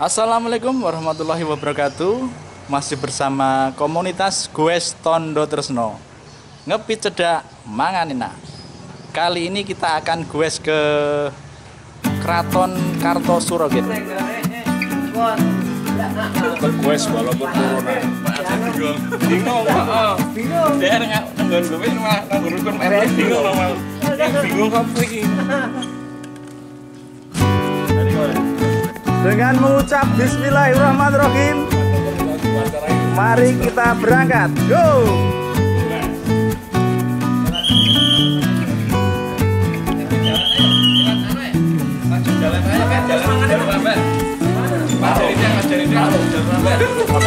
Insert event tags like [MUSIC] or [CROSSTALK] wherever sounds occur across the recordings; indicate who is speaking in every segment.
Speaker 1: Assalamualaikum warahmatullahi wabarakatuh Masih bersama komunitas Goes Tondo Tresno Ngepi cedak manganina Kali ini kita akan goes ke Keraton Kartosuro gitu
Speaker 2: Berkues walaupun corona. Bingung, heeh. Bingung. Dia gue nggon rukun merah bingung sama. Bingung
Speaker 1: Dengan mengucap Bismillahirrahmanirrahim Mari kita berangkat Go!
Speaker 2: Jalan aja kan, jalan jalan lambat. Ajarin dia,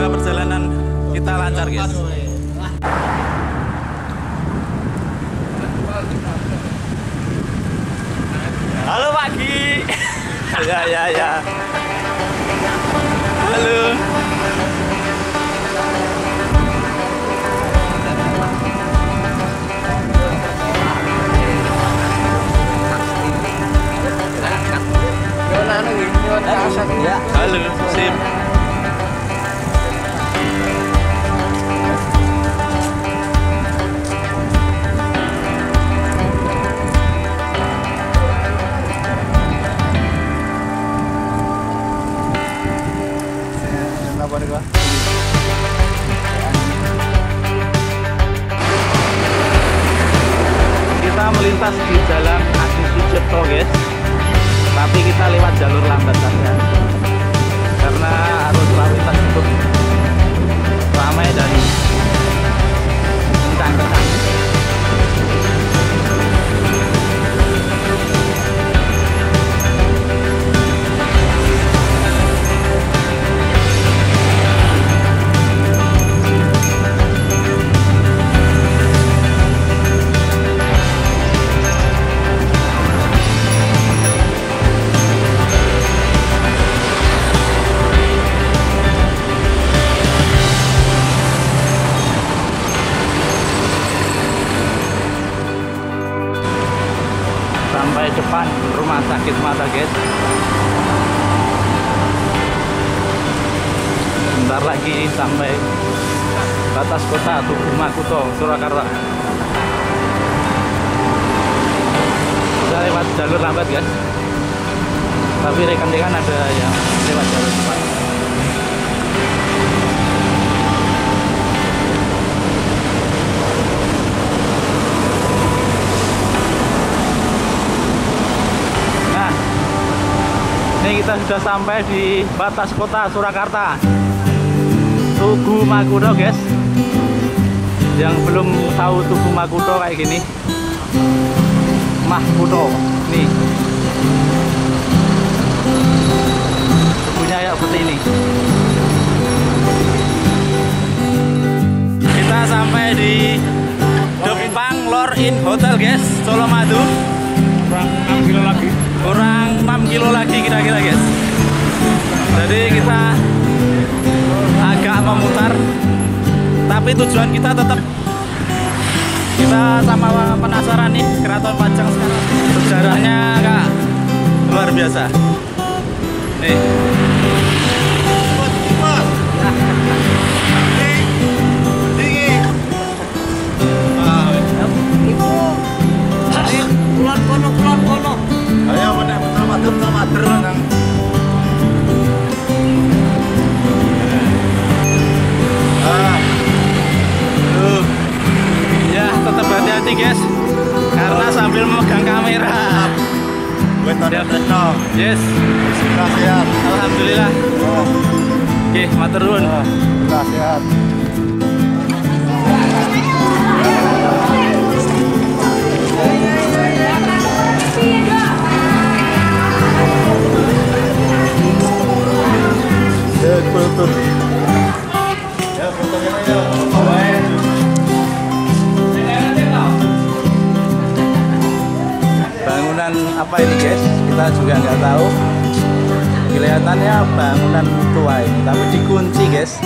Speaker 1: Semoga perjalanan kita lancar guys. Halo pagi. [LAUGHS] ya ya ya. Halo. Kita melintas di jalan Adi Sucipto guys. Tapi kita lewat jalur lambat saja Karena arus lalu lintas cukup ramai dan kencang-kencang sakit mata guys bentar lagi sampai batas kota Tugu Makuto Surakarta. Kita lewat jalur lambat guys tapi rekan-rekan ada yang lewat jalur cepat ini kita sudah sampai di batas kota Surakarta. Tugu Makudo, guys. Yang belum tahu Tugu Makudo kayak gini. Mahkudo. Nih. Tugunya kayak seperti ini. Kita sampai di Depang Lor In Hotel, guys. Colomadu
Speaker 2: Kurang 6 kilo lagi.
Speaker 1: Kurang 6 kilo lagi. Kira-kira guys jadi kita agak memutar tapi tujuan kita tetap kita sama penasaran nih keraton Pajang sekarang. Sejarahnya agak luar biasa. Nih
Speaker 3: Tresno.
Speaker 1: yes
Speaker 3: Sudah sehat.
Speaker 1: alhamdulillah
Speaker 3: Oh,
Speaker 1: oke matur nuwun
Speaker 3: sudah sehat. Ya, kultur. Ya, ya.
Speaker 1: bangunan apa ini guys kita juga nggak tahu. Kelihatannya bangunan tua ini tapi dikunci guys.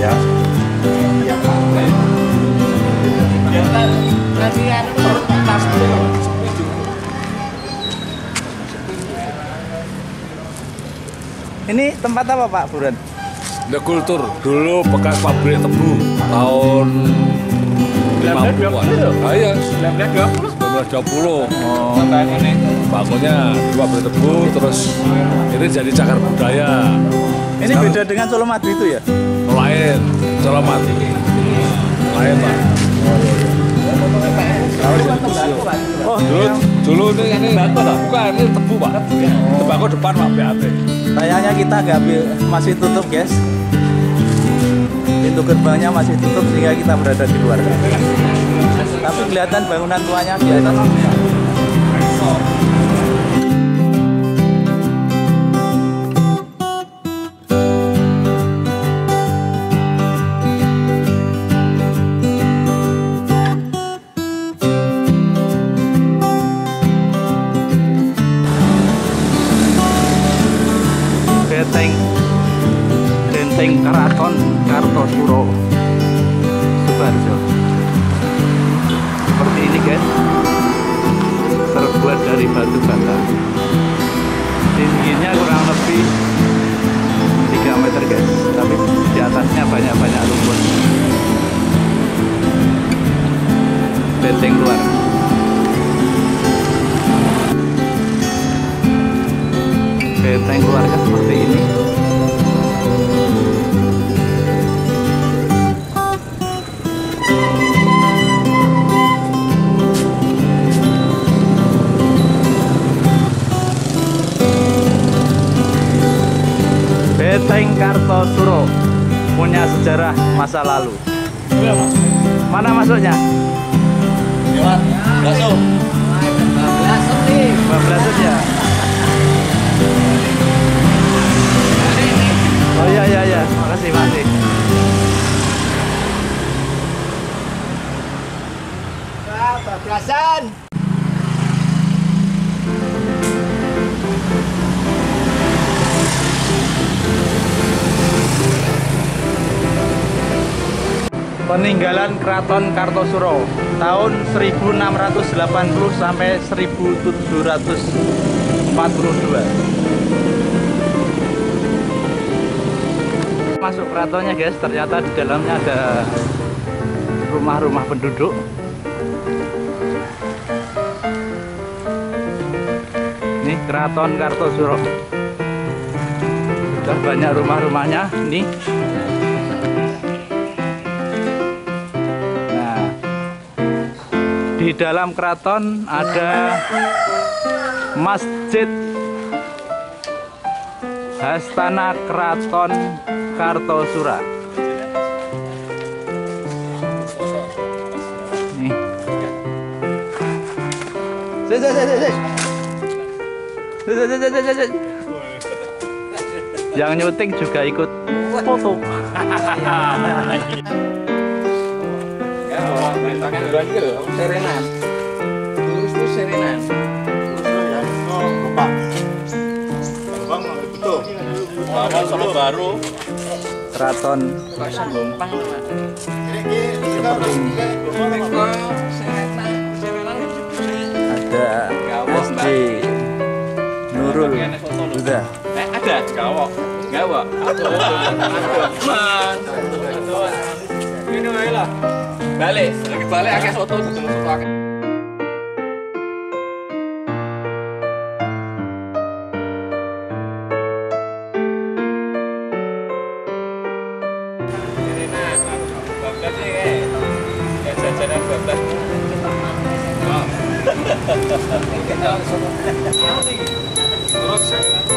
Speaker 3: Ya.
Speaker 1: ini tempat apa Pak? Buran
Speaker 4: The Kultur dulu bekas pabrik tebu tahun 50-an. Ah iya, 1920.
Speaker 1: oh
Speaker 4: Bangunnya di pabrik tebu terus ini jadi cagar budaya.
Speaker 1: ini beda dengan Solo Madu itu ya
Speaker 4: Lain, selamat. Lain lah.
Speaker 1: oh
Speaker 4: Dulu, dulu ini ini bukan ini tebu pak. Tembakau depan pak BAT.
Speaker 1: Sayangnya kita nggak masih tutup guys. Pintu gerbangnya masih tutup sehingga kita berada di luar. Tapi kelihatan bangunan tuanya di atas Benteng Benteng Keraton Kartosuro Subarjo. Seperti ini guys. Terbuat dari batu bata. Tingginya kurang lebih 3 meter guys. Tapi di atasnya banyak-banyak rumput. Benteng luar. Benteng keluarga seperti ini Benteng Kartosuro punya sejarah masa lalu. Mana masuknya?
Speaker 3: Lewat. Langsung.
Speaker 1: Bablasan ya? Oh iya iya iya, makasih makasih.
Speaker 3: Bablasan.
Speaker 1: Peninggalan Keraton Kartosuro tahun 1680 sampai 1742. Masuk keratonnya guys, ternyata di dalamnya ada rumah-rumah penduduk. Ini Keraton Kartosuro. Sudah banyak rumah-rumahnya. Nih di dalam keraton ada Masjid Hastana Keraton Kartosura. Nih. Sik, sik, sik, sik. Yang nyuting juga ikut foto. [LAUGHS]
Speaker 2: Serenan. Solo Baru.
Speaker 1: Keraton ada SD Nurul
Speaker 2: Eh ada. Gawok. Gawok balik balik akeh soto dulu soto akeh Terus saya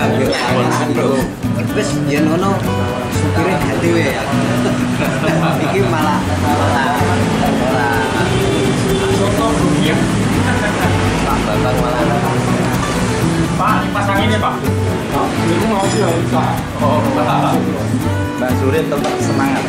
Speaker 5: Bambang yo Andro. Wis yen ngono supire we ya. Iki malah malah ora Pak Bambang malah
Speaker 2: Pak, dipasangin ya Pak.
Speaker 1: Surit tetap semangat